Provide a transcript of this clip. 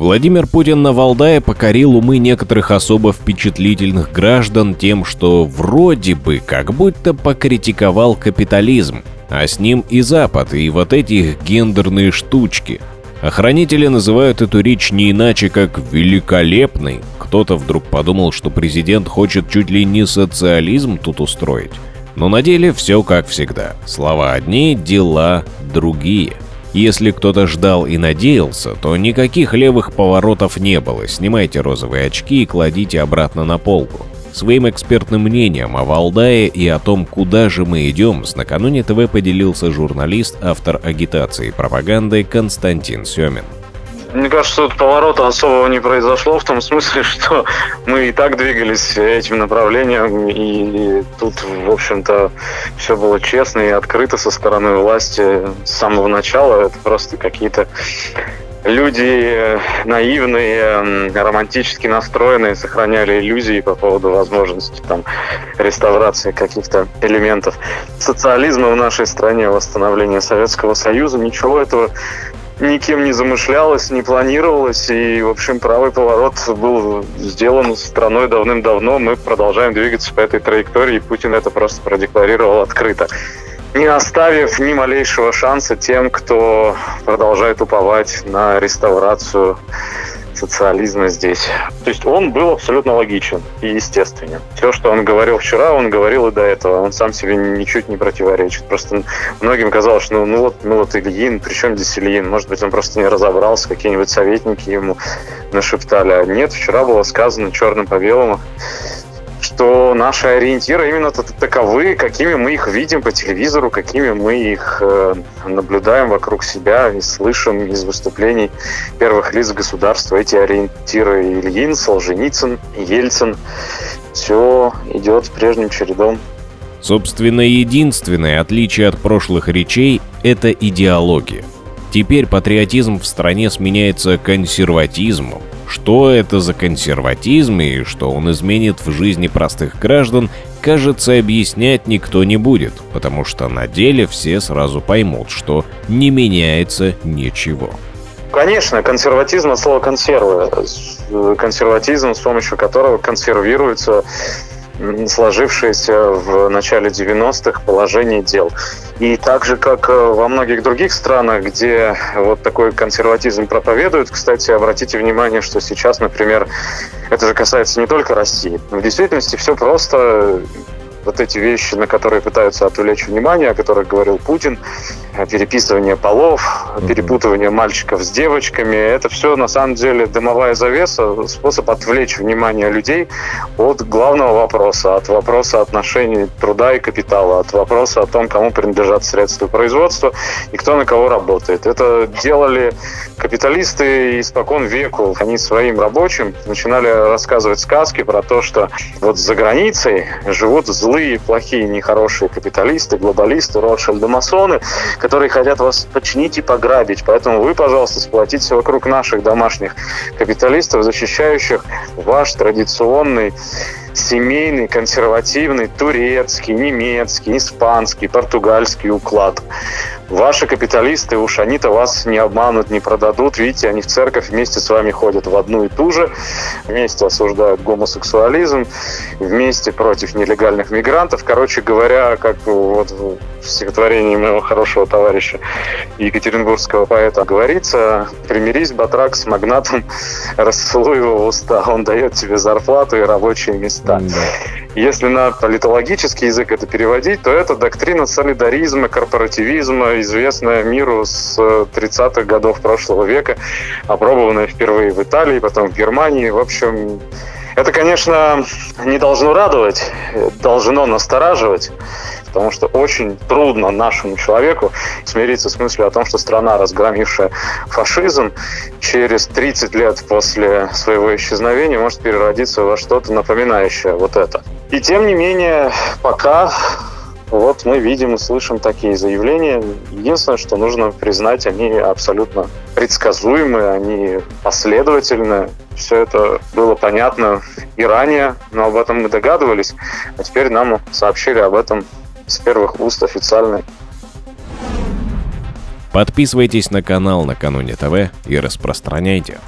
Владимир Путин на Валдае покорил умы некоторых особо впечатлительных граждан тем, что вроде бы как будто покритиковал капитализм, а с ним и Запад, и вот эти гендерные штучки. Охранители называют эту речь не иначе, как «великолепной». Кто-то вдруг подумал, что президент хочет чуть ли не социализм тут устроить. Но на деле все как всегда. Слова одни, дела другие – если кто-то ждал и надеялся, то никаких левых поворотов не было. Снимайте розовые очки и кладите обратно на полку. Своим экспертным мнением о Валдае и о том, куда же мы идем, с накануне ТВ поделился журналист, автор агитации и пропаганды Константин Семин. Мне кажется, тут поворота особого не произошло, в том смысле, что мы и так двигались этим направлением, и тут, в общем-то, все было честно и открыто со стороны власти с самого начала. Это просто какие-то люди наивные, романтически настроенные, сохраняли иллюзии по поводу возможности там реставрации каких-то элементов социализма в нашей стране, восстановления Советского Союза. Ничего этого никем не замышлялось, не планировалось, и, в общем, правый поворот был сделан страной давным-давно. Мы продолжаем двигаться по этой траектории, и Путин это просто продекларировал открыто не оставив ни малейшего шанса тем, кто продолжает уповать на реставрацию социализма здесь. То есть он был абсолютно логичен и естественен. Все, что он говорил вчера, он говорил и до этого. Он сам себе ничуть не противоречит. Просто многим казалось, что ну, ну вот, ну вот Ильин, при чем здесь Ильин? Может быть, он просто не разобрался, какие-нибудь советники ему нашептали. А нет, вчера было сказано черным по белому что наши ориентиры именно таковы, какими мы их видим по телевизору, какими мы их э, наблюдаем вокруг себя и слышим из выступлений первых лиц государства. Эти ориентиры Ильин, Солженицын, Ельцин. Все идет прежним чередом. Собственно, единственное отличие от прошлых речей – это идеология. Теперь патриотизм в стране сменяется консерватизмом, что это за консерватизм и что он изменит в жизни простых граждан, кажется, объяснять никто не будет, потому что на деле все сразу поймут, что не меняется ничего. Конечно, консерватизм от слова консервы. Консерватизм, с помощью которого консервируется сложившееся в начале 90-х положение дел. И так же, как э, во многих других странах, где вот такой консерватизм проповедуют, кстати, обратите внимание, что сейчас, например, это же касается не только России. В действительности все просто вот эти вещи, на которые пытаются отвлечь внимание, о которых говорил Путин, переписывание полов, перепутывание мальчиков с девочками, это все на самом деле дымовая завеса, способ отвлечь внимание людей от главного вопроса, от вопроса отношений труда и капитала, от вопроса о том, кому принадлежат средства производства и кто на кого работает. Это делали капиталисты испокон веку. Они своим рабочим начинали рассказывать сказки про то, что вот за границей живут злые, плохие, нехорошие капиталисты, глобалисты, Ротшильды, масоны, которые хотят вас подчинить и пограбить. Поэтому вы, пожалуйста, сплотитесь вокруг наших домашних капиталистов, защищающих ваш традиционный семейный, консервативный, турецкий, немецкий, испанский, португальский уклад. Ваши капиталисты, уж они-то вас не обманут, не продадут. Видите, они в церковь вместе с вами ходят в одну и ту же, вместе осуждают гомосексуализм, вместе против нелегальных мигрантов. Короче говоря, как вот в стихотворении моего хорошего товарища екатеринбургского поэта говорится, примирись, батрак, с магнатом, расцелуй его в уста, он дает тебе зарплату и рабочие места. Да. Если на политологический язык это переводить, то это доктрина солидаризма, корпоративизма, известная миру с 30-х годов прошлого века, опробованная впервые в Италии, потом в Германии. В общем, это, конечно, не должно радовать, должно настораживать, потому что очень трудно нашему человеку смириться с мыслью о том, что страна, разгромившая фашизм, через 30 лет после своего исчезновения может переродиться во что-то напоминающее вот это. И тем не менее, пока вот мы видим и слышим такие заявления. Единственное, что нужно признать, они абсолютно предсказуемые, они последовательны. Все это было понятно и ранее, но об этом мы догадывались, а теперь нам сообщили об этом с первых уст официально. Подписывайтесь на канал Накануне ТВ и распространяйте.